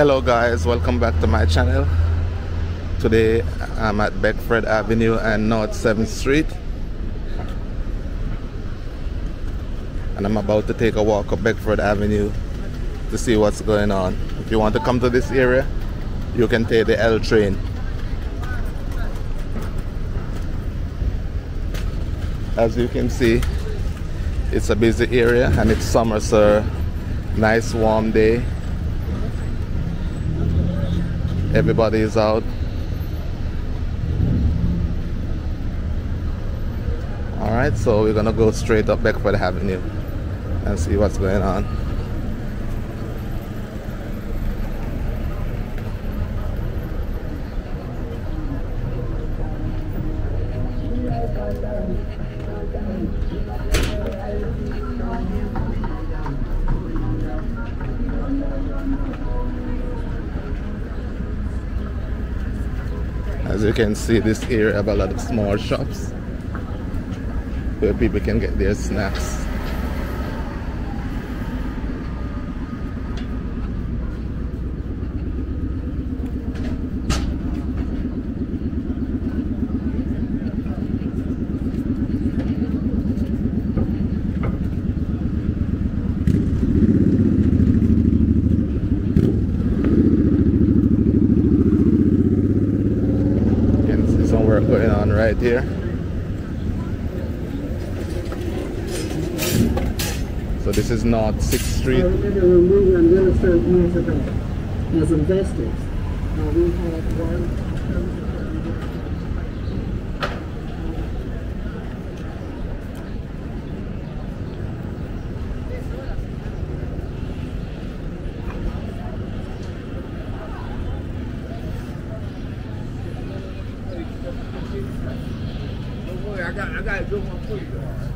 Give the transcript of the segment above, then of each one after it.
hello guys. Welcome back to my channel. Today i'm at bedford avenue and north 7th street. And i'm about to take a walk up bedford avenue to see what's going on. If you want to come to this area you can take the l train. As you can see it's a busy area and it's summer so nice warm day everybody is out. All right so we're gonna go straight up Bedford Avenue and see what's going on As you can see, this area have a lot of small shops where people can get their snacks. You can see some work going on right here. So this is North 6th Street. Years ago as investors, uh, we one. Don't worry, I got I got a good one for you.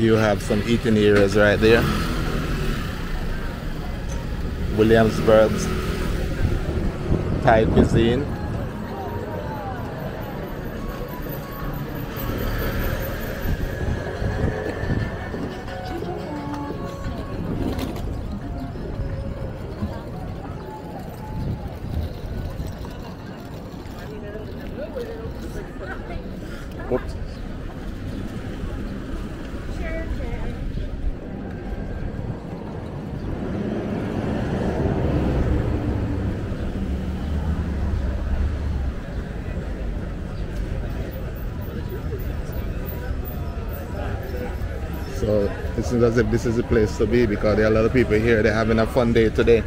You have some eating areas right there. Williamsburg's Thai cuisine. Seems as if this is the place to be because there are a lot of people here. They're having a fun day today.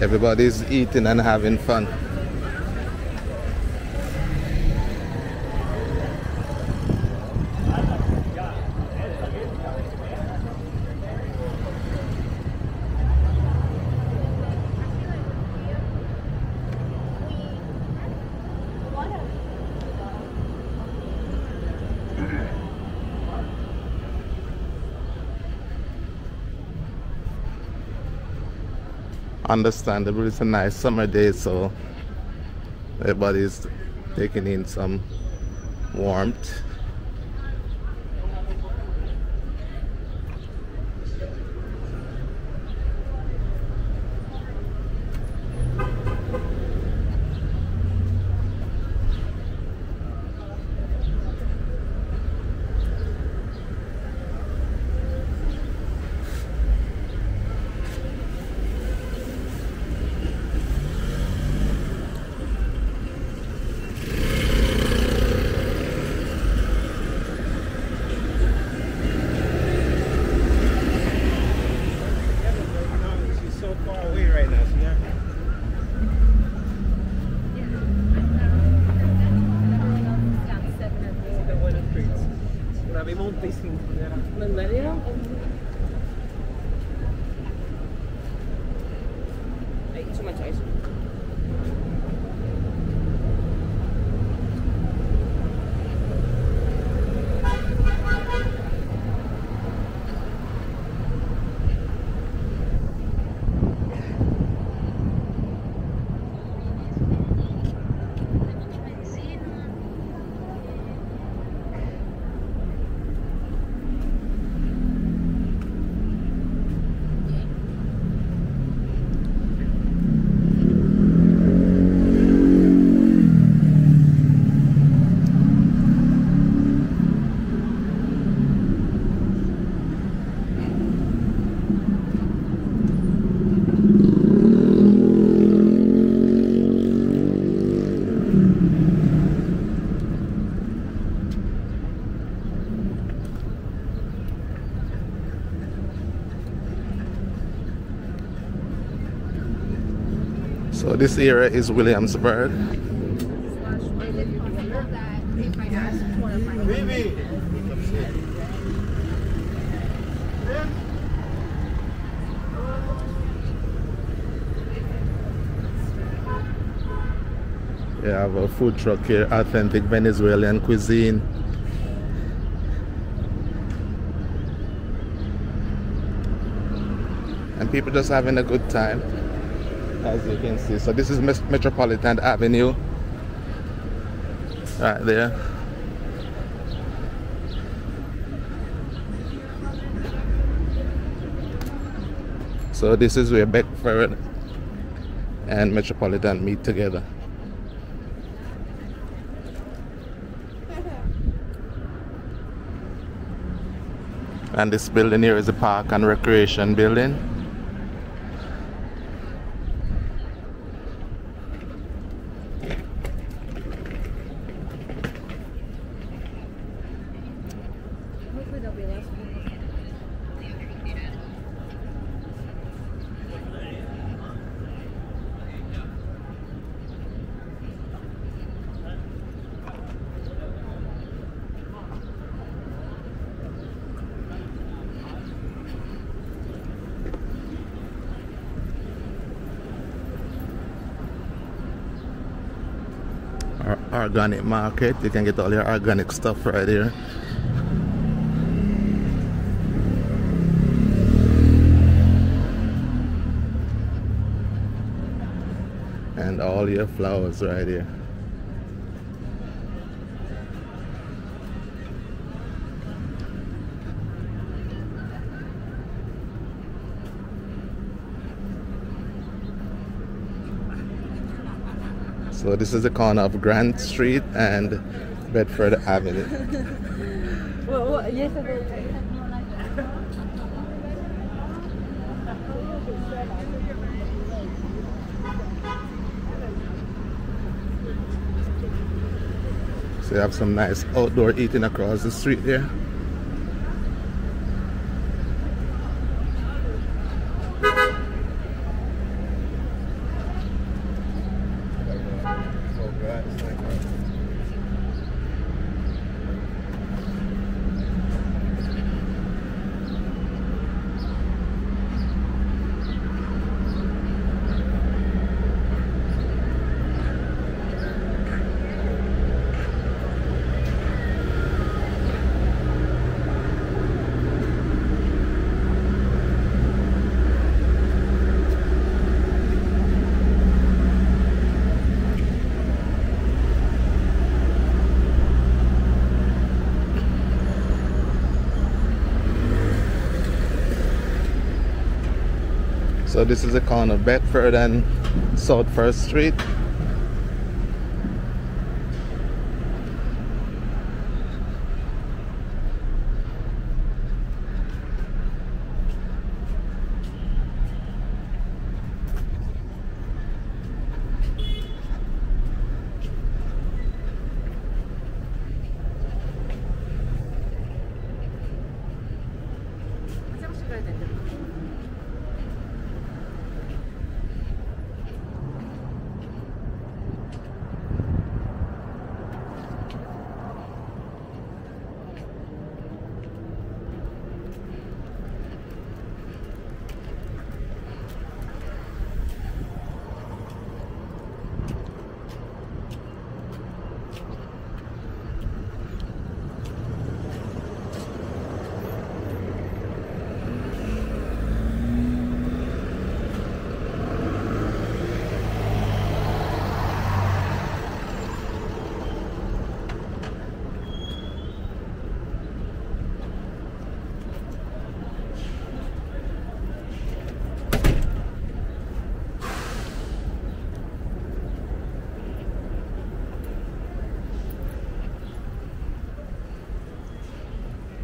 Everybody's eating and having fun. Understandable, it's a nice summer day, so everybody's taking in some warmth. This area is Williamsburg. We have a food truck here, authentic Venezuelan cuisine. And people just having a good time, as you can see. So this is Metropolitan Avenue, right there. So this is where Bedford and Metropolitan meet together. And this building here is a park and recreation building. Organic market. You can get all your organic stuff right here. And all your flowers right here. So this is the corner of Grand Street and Bedford Avenue. Well, well yesterday. So you have some nice outdoor eating across the street here. This is the corner of Bedford and South First Street.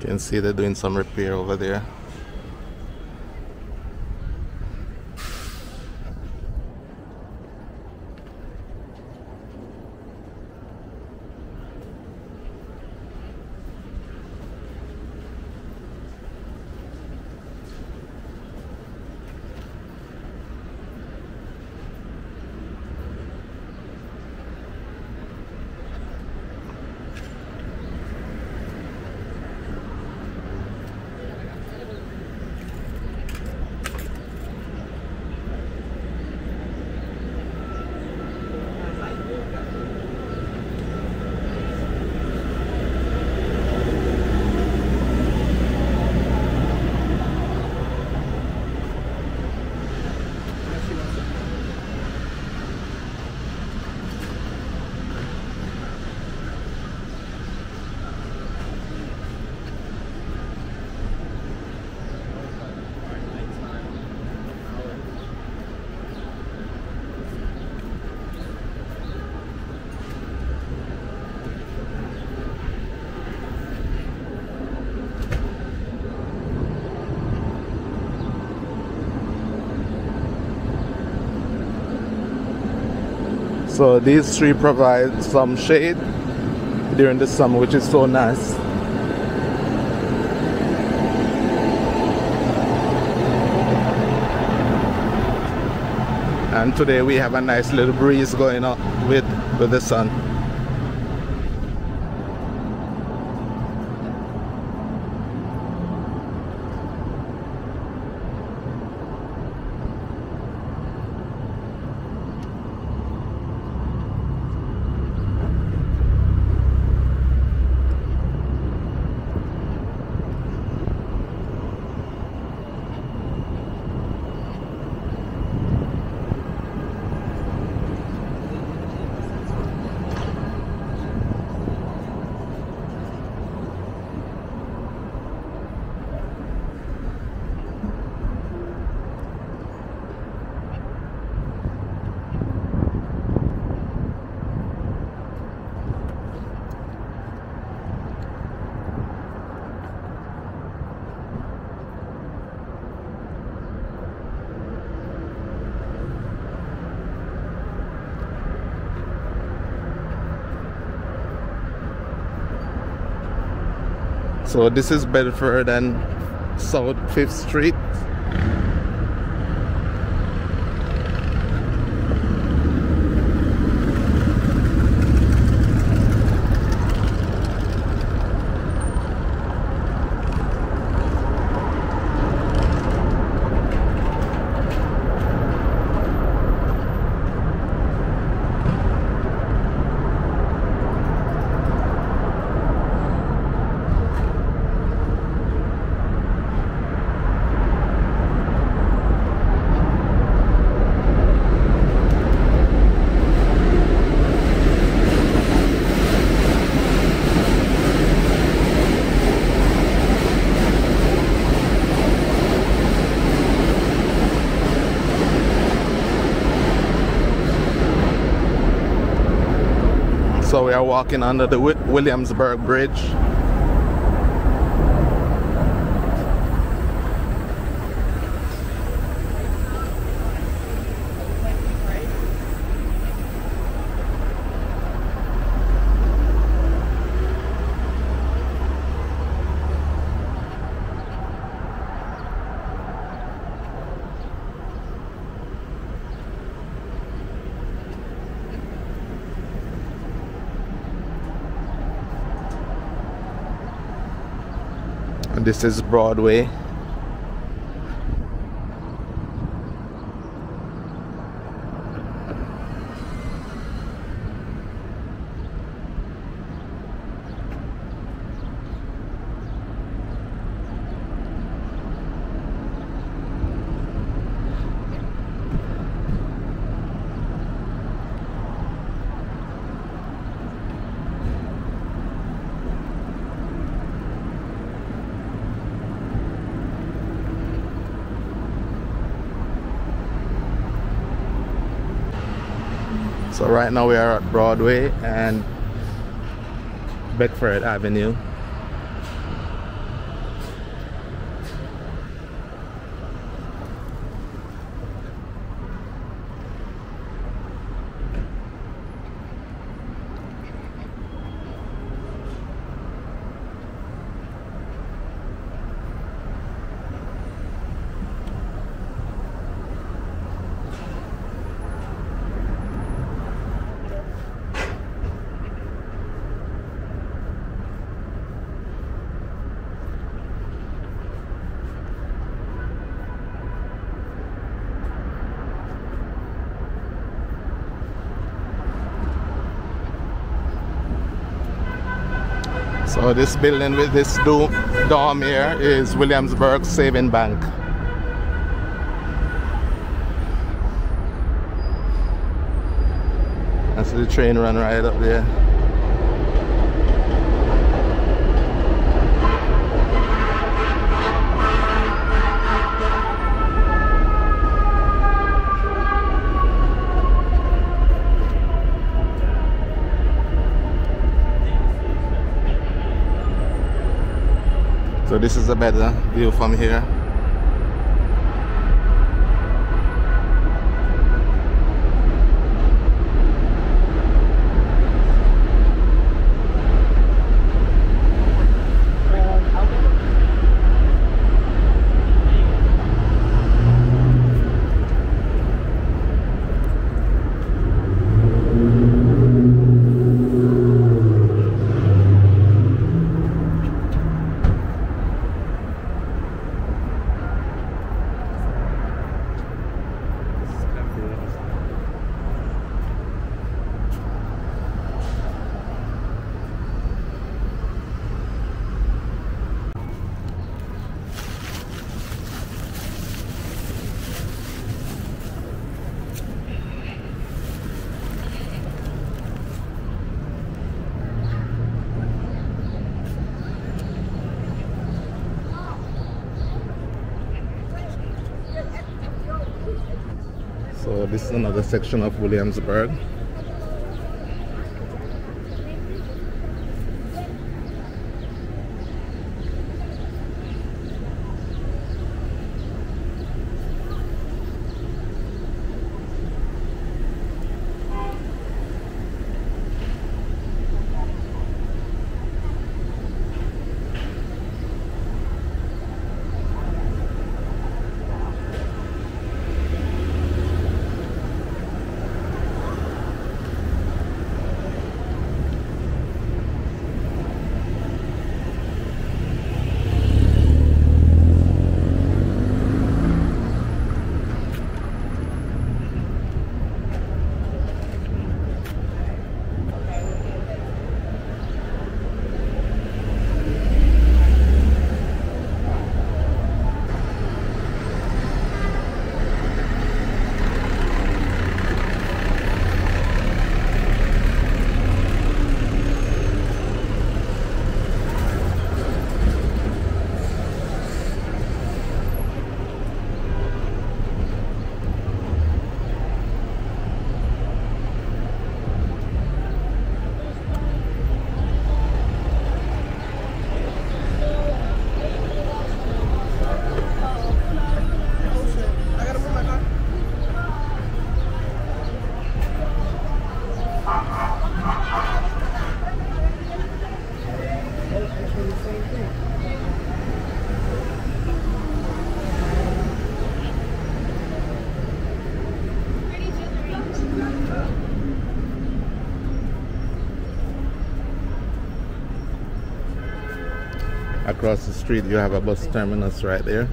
You can see they're doing some repair over there. So these three provide some shade during the summer, which is so nice. And today we have a nice little breeze going on with, with the sun. So this is Bedford and South 5th Street. So we are walking under the Williamsburg Bridge. This is Broadway. So right now we are at Broadway and Bedford Avenue. So this building with this dome, dome here is Williamsburg Saving Bank. That's the train run right up there. This is a better view from here. So this is another section of Williamsburg. Across the street you have a bus terminus right there.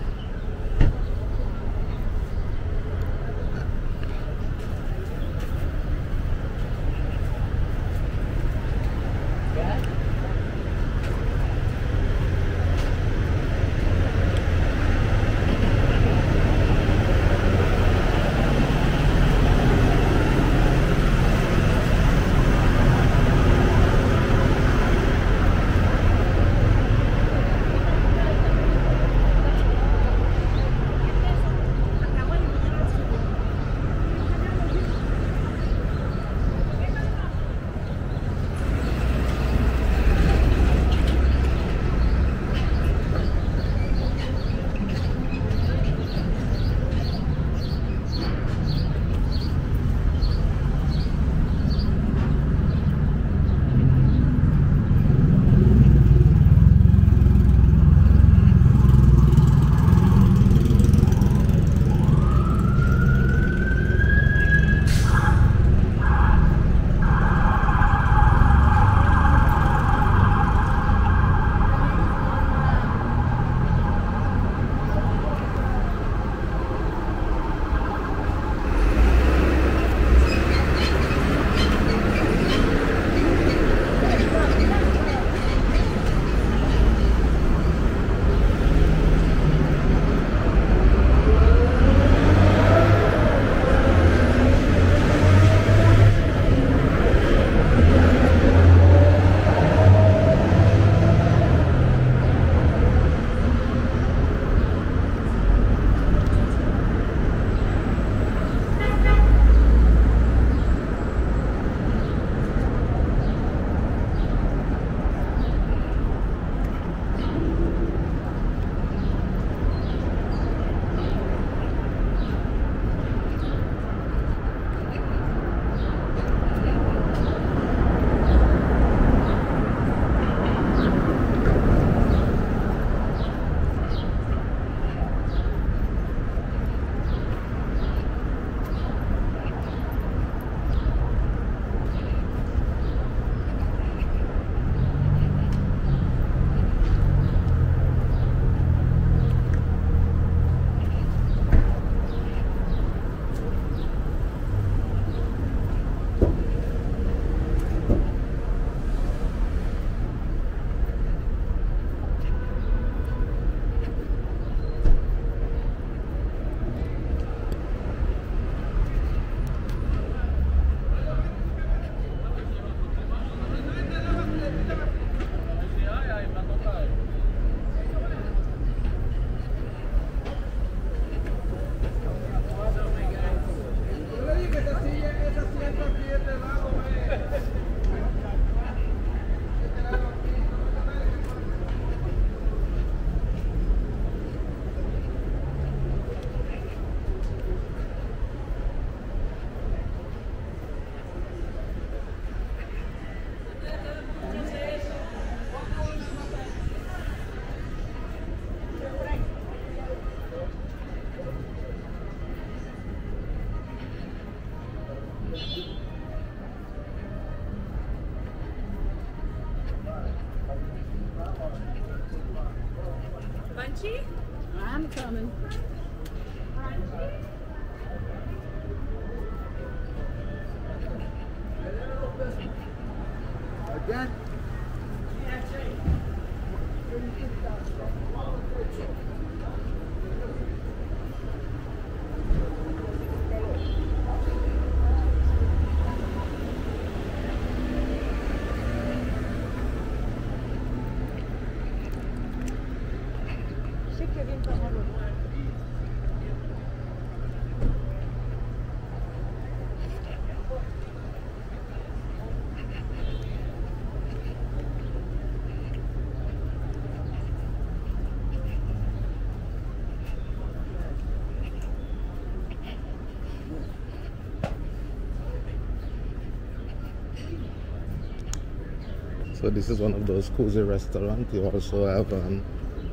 So this is one of those cozy restaurants. You also have um,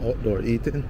outdoor eating.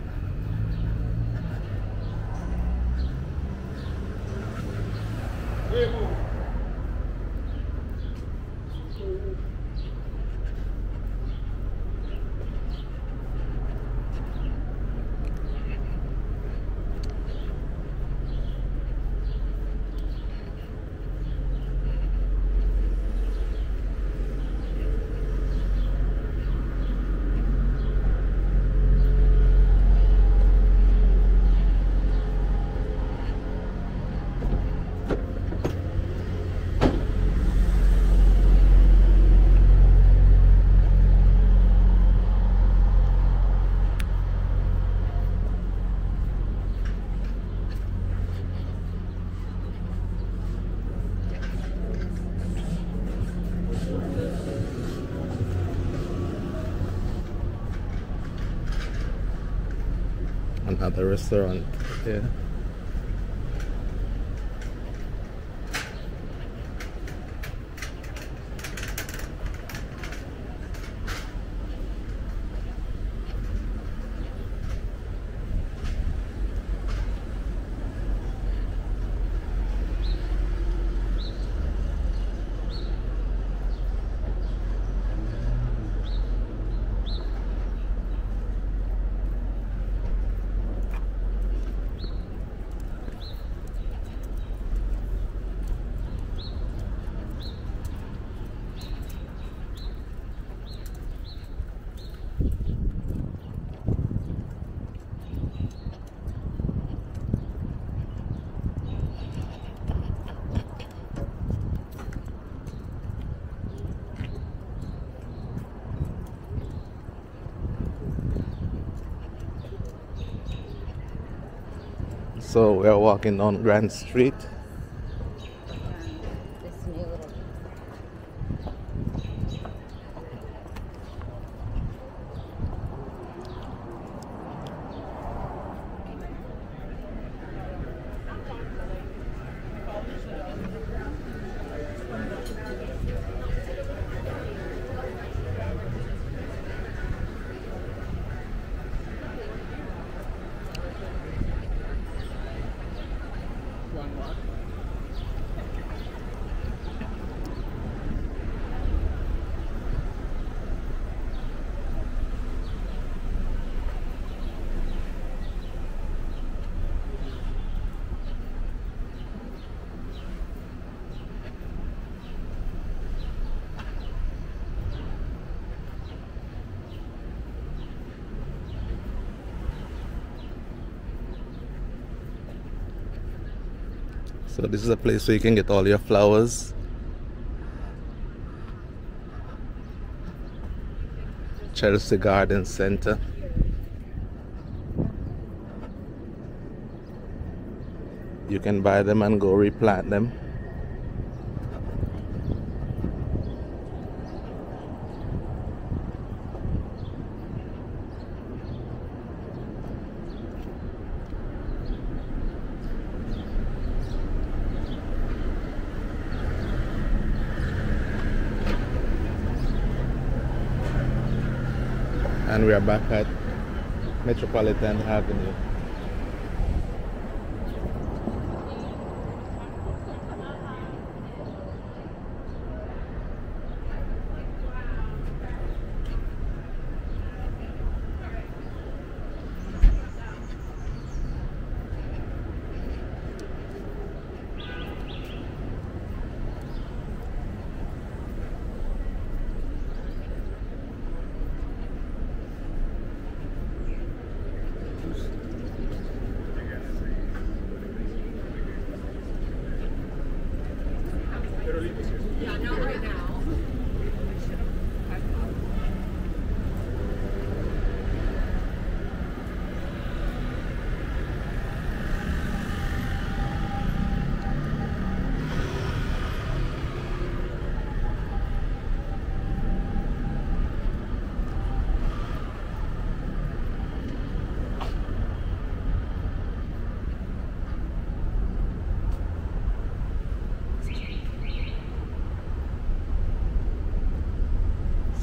Another restaurant. Yeah. So we are walking on Grand Street. This new little. So this is a place where you can get all your flowers. Chelsea Garden Center. You can buy them and go replant them. And we are back at Metropolitan Avenue.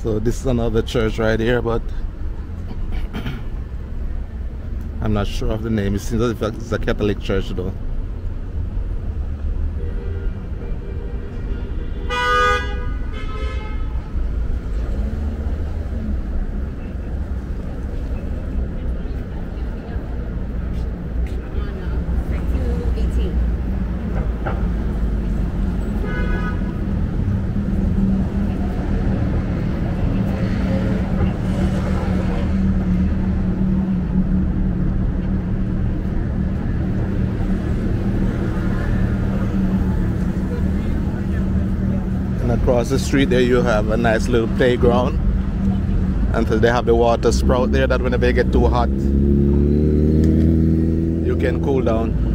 So this is another church right here, but I'm not sure of the name. It seems if it's a Catholic church though. Across the street there you have a nice little playground. Until they have the water sprout there that whenever you get too hot you can cool down.